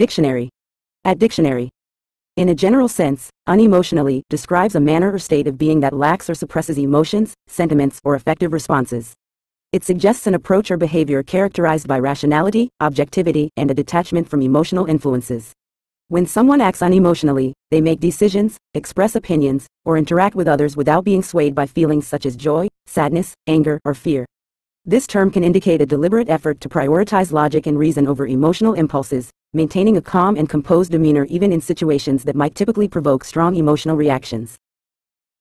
Dictionary. At dictionary. In a general sense, unemotionally describes a manner or state of being that lacks or suppresses emotions, sentiments, or affective responses. It suggests an approach or behavior characterized by rationality, objectivity, and a detachment from emotional influences. When someone acts unemotionally, they make decisions, express opinions, or interact with others without being swayed by feelings such as joy, sadness, anger, or fear. This term can indicate a deliberate effort to prioritize logic and reason over emotional impulses, maintaining a calm and composed demeanor even in situations that might typically provoke strong emotional reactions.